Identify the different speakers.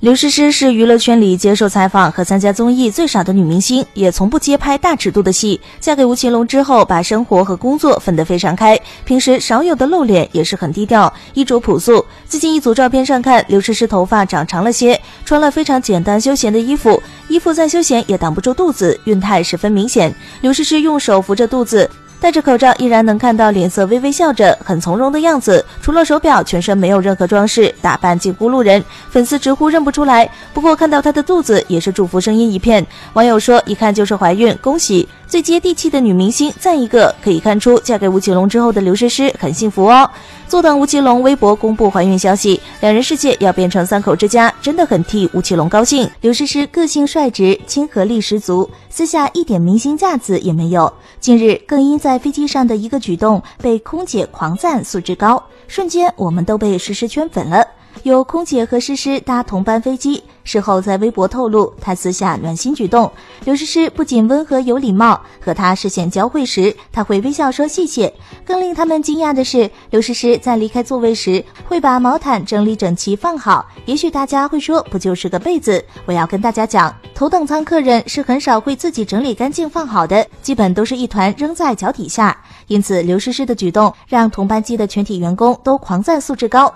Speaker 1: 刘诗诗是娱乐圈里接受采访和参加综艺最少的女明星，也从不接拍大尺度的戏。嫁给吴奇隆之后，把生活和工作分得非常开，平时少有的露脸也是很低调，衣着朴素。最近一组照片上看，刘诗诗头发长长了些，穿了非常简单休闲的衣服，衣服再休闲也挡不住肚子，孕态十分明显。刘诗诗用手扶着肚子。戴着口罩，依然能看到脸色微微笑着，很从容的样子。除了手表，全身没有任何装饰，打扮近乎路人。粉丝直呼认不出来。不过看到她的肚子，也是祝福声音一片。网友说，一看就是怀孕，恭喜！最接地气的女明星，赞一个！可以看出，嫁给吴奇隆之后的刘诗诗很幸福哦。坐等吴奇隆微博公布怀孕消息，两人世界要变成三口之家，真的很替吴奇隆高兴。刘诗诗个性率直，亲和力十足，私下一点明星架子也没有。近日更因在飞机上的一个举动被空姐狂赞素质高，瞬间我们都被诗诗圈粉了。有空姐和诗诗搭同班飞机。事后在微博透露，他私下暖心举动。刘诗诗不仅温和有礼貌，和他视线交汇时，他会微笑说谢谢。更令他们惊讶的是，刘诗诗在离开座位时会把毛毯整理整齐放好。也许大家会说，不就是个被子？我要跟大家讲，头等舱客人是很少会自己整理干净放好的，基本都是一团扔在脚底下。因此，刘诗诗的举动让同班机的全体员工都狂赞素质高。